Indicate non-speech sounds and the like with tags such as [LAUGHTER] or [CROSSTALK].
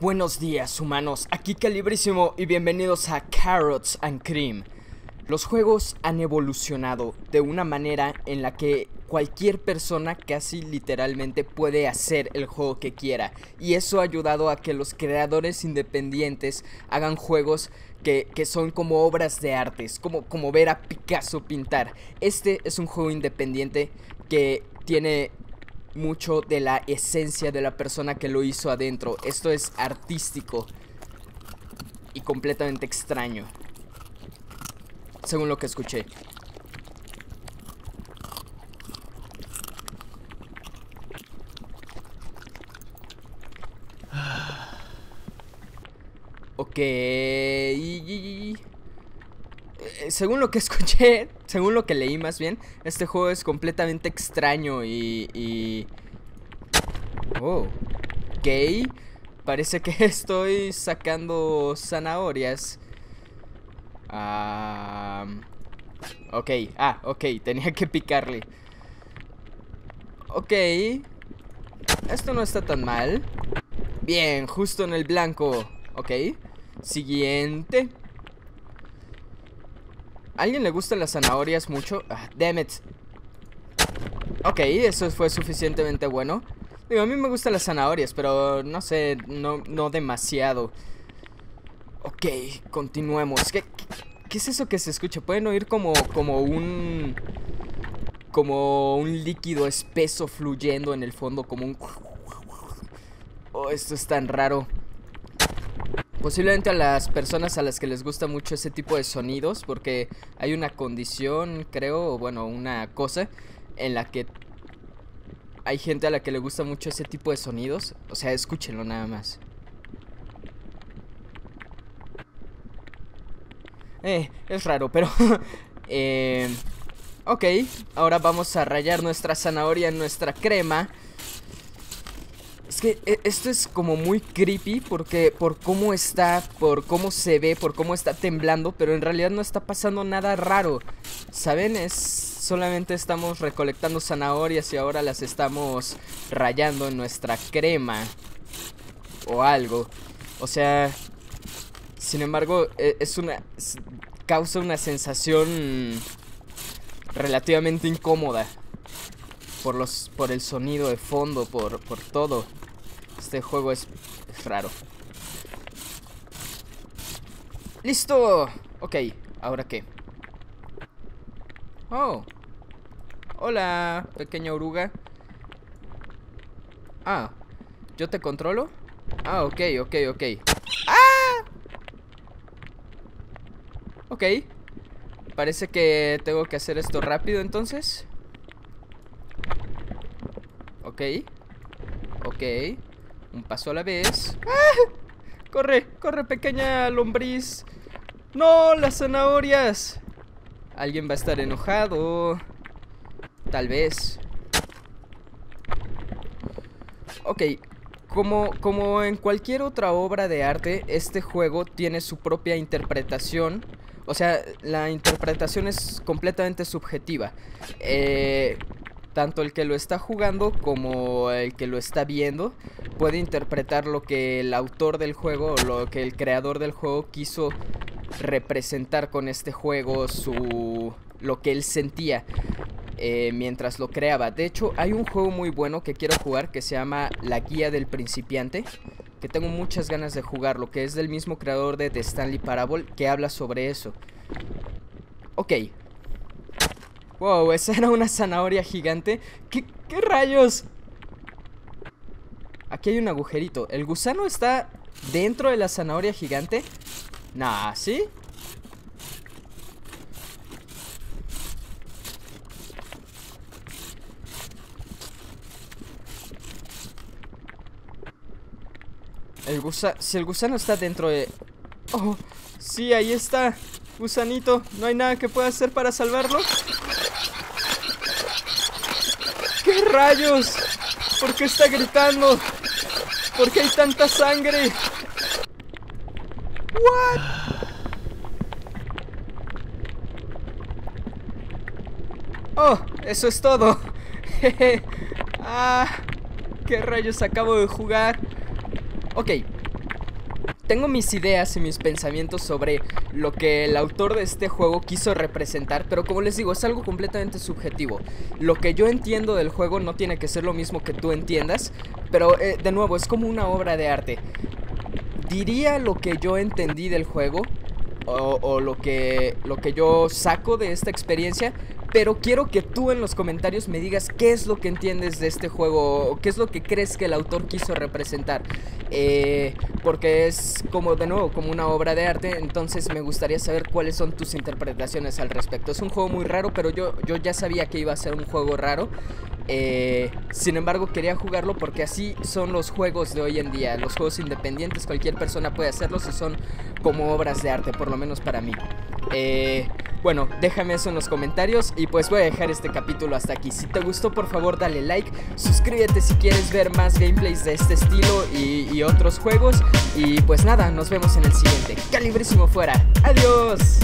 Buenos días humanos, aquí Calibrísimo y bienvenidos a Carrots and Cream. Los juegos han evolucionado de una manera en la que cualquier persona casi literalmente puede hacer el juego que quiera y eso ha ayudado a que los creadores independientes hagan juegos que, que son como obras de artes, como, como ver a Picasso pintar. Este es un juego independiente que tiene mucho de la esencia de la persona que lo hizo adentro. Esto es artístico y completamente extraño. Según lo que escuché. Ok. Eh, según lo que [LAUGHS] escuché, según lo que leí más bien, este juego es completamente extraño y... y... Oh. Ok. Parece que [LAUGHS] estoy sacando zanahorias. Ah... ok. Ah, ok. Tenía que picarle. Ok. Esto no está tan mal. Bien, justo en el blanco. Ok. Siguiente. ¿A alguien le gustan las zanahorias mucho? Ah, damn it. Ok, eso fue suficientemente bueno. Digo, a mí me gustan las zanahorias, pero no sé, no, no demasiado. Ok, continuemos. ¿Qué, ¿Qué, es eso que se escucha? Pueden oír como, como un... Como un líquido espeso fluyendo en el fondo, como un... Oh, esto es tan raro. Posiblemente a las personas a las que les gusta mucho ese tipo de sonidos, porque hay una condición, creo, o bueno, una cosa en la que hay gente a la que le gusta mucho ese tipo de sonidos. O sea, escúchenlo nada más. Eh, es raro, pero... [LAUGHS] eh, ok, ahora vamos a rayar nuestra zanahoria en nuestra crema. Es que e, esto es como muy creepy porque por cómo está, por cómo se ve, por cómo está temblando, pero en realidad no está pasando nada raro. ¿Saben? Es solamente estamos recolectando zanahorias y ahora las estamos rayando en nuestra crema o algo. O sea, sin embargo, e, es una causa una sensación relativamente incómoda por los por el sonido de fondo, por por todo. Este juego es, raro. ¡Listo! Ok, ¿ahora qué? Oh. Hola, pequeña oruga. Ah, ¿yo te controlo? Ah, ok, ok, ok. ¡Ah! Ok. Parece que tengo que hacer esto rápido entonces. Ok. Ok. Un paso a la vez. ¡Ah! Corre, corre, pequeña lombriz. No, las zanahorias. Alguien va a estar enojado. Tal vez. Ok, como, como en cualquier otra obra de arte, este juego tiene su propia interpretación. O sea, la interpretación es completamente subjetiva. Eh, tanto el que lo está jugando como el que lo está viendo puede interpretar lo que el autor del juego o lo que el creador del juego quiso representar con este juego, su lo que él sentía eh, mientras lo creaba. De hecho, hay un juego muy bueno que quiero jugar que se llama La Guía del Principiante, que tengo muchas ganas de jugarlo, que es del mismo creador de The Stanley Parable, que habla sobre eso. Ok, Wow, [LAUGHS] esa era una zanahoria gigante. ¿Qué, qué rayos? Aquí hay un agujerito. ¿El gusano está dentro de la zanahoria gigante? Nah, ¿sí? El. Si el gusano está dentro de... Oh, sí, ahí está. Gusanito, ¿no hay nada que pueda hacer para salvarlo? ¿Qué rayos? ¿Por qué está gritando? ¿Por qué hay tanta sangre? What? Oh, eso es todo. [LAUGHS] ah, qué rayos acabo de jugar. Ok, tengo mis ideas y mis pensamientos sobre lo que el autor de este juego quiso representar, pero como les digo, es algo completamente subjetivo. Lo que yo entiendo del juego no tiene que ser lo mismo que tú entiendas, pero eh, de nuevo, es como una obra de arte. Diría lo que yo entendí del juego, o, lo, que, lo que yo saco de esta experiencia, pero quiero que tú en los comentarios me digas qué es lo que entiendes de este juego, qué es lo que crees que el autor quiso representar. Eh, porque es como de nuevo, como una obra de arte, entonces me gustaría saber cuáles son tus interpretaciones al respecto. Es un juego muy raro, pero yo, yo ya sabía que iba a ser un juego raro. Eh, sin embargo, quería jugarlo porque así son los juegos de hoy en día. Los juegos independientes, cualquier persona puede hacerlos y son como obras de arte, por lo menos para mí. Eh, bueno, déjame eso en los comentarios y pues voy a dejar este capítulo hasta aquí. Si te gustó, por favor, dale like, suscríbete si quieres ver más gameplays de este estilo y, otros juegos. Y pues nada, nos vemos en el siguiente. Calibrísimo fuera. Adiós.